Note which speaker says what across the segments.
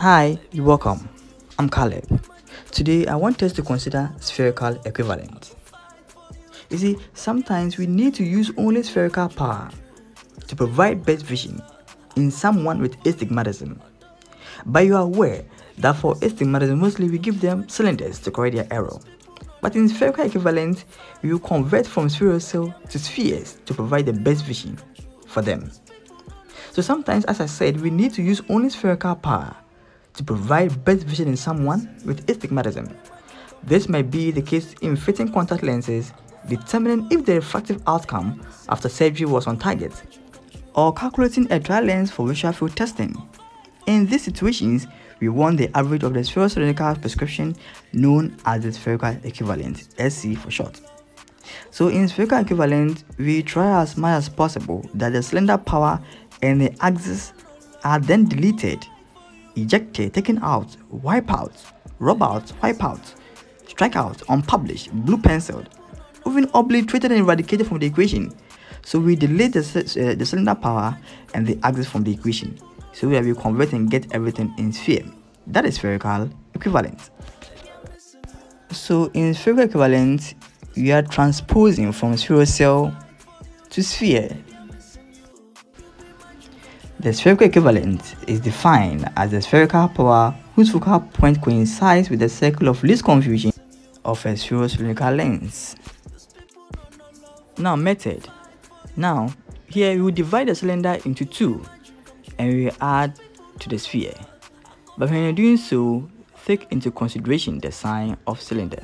Speaker 1: Hi, you're welcome. I'm Caleb. Today I want us to consider spherical equivalent. You see, sometimes we need to use only spherical power to provide best vision in someone with astigmatism. But you are aware that for astigmatism mostly we give them cylinders to correct their error. But in spherical equivalent, we will convert from spheroid to spheres to provide the best vision for them. So sometimes, as I said, we need to use only spherical power to provide best vision in someone with astigmatism. This may be the case in fitting contact lenses, determining if the refractive outcome after surgery was on target, or calculating a trial lens for visual field testing. In these situations, we want the average of the spherical prescription known as the spherical equivalent, SE for short. So in spherical equivalent, we try as much as possible that the cylinder power and the axis are then deleted, ejected, taken out, wipe out, rub out, wipe out, strike out, unpublished, blue penciled, even obliterated and eradicated from the equation. So we delete the, uh, the cylinder power and the axis from the equation. So we will convert and get everything in sphere. That is spherical equivalent. So in spherical equivalent, we are transposing from spherocyl to sphere. The spherical equivalent is defined as the spherical power whose focal point coincides with the circle of least confusion of a spherospherical lens. Now method. Now here we will divide the cylinder into two and we will add to the sphere. But when you're doing so, take into consideration the sign of cylinder.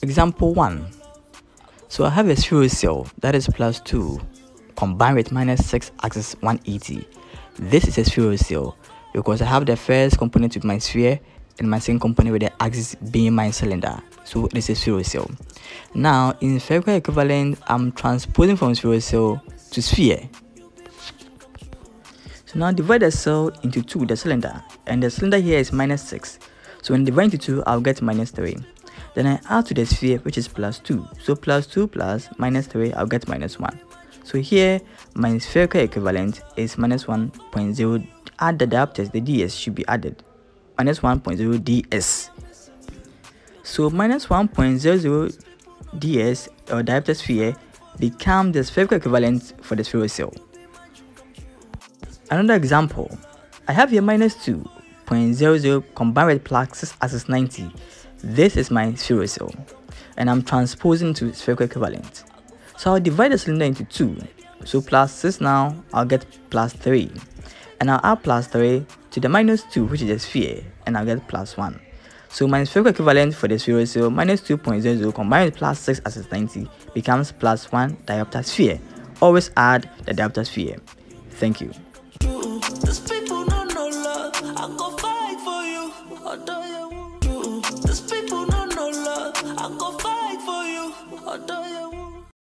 Speaker 1: Example 1. So I have a spherocyl that is plus 2 combined with minus 6 axis 180. This is a spherocyl because I have the first component with my sphere and my second component with the axis being my cylinder. So this is spherocyl. Now in spherical equivalent, I'm transposing from spherocyl to sphere. So now divide the cell into 2 with the cylinder and the cylinder here is minus 6. So when divide into 2, I'll get minus 3. Then I add to the sphere which is plus 2. So plus 2 plus minus 3, I'll get minus 1. So here, my spherical equivalent is minus 1.0. Add the diopters, the ds should be added. Minus 1.0 ds. So minus 1.00 ds or diopter sphere become the spherical equivalent for the spherocyl. Another example, I have here minus 2.00 combined with plus 6 axis 90. This is my spherocyl and I'm transposing to spherical equivalent. So I'll divide the cylinder into 2. So plus 6 now, I'll get plus 3. And I'll add plus 3 to the minus 2 which is the sphere and I'll get plus 1. So my spherical equivalent for the spherocyl minus 2.00 combined with plus 6 axis 90 becomes plus 1 diopter sphere. Always add the diopter sphere. Thank you.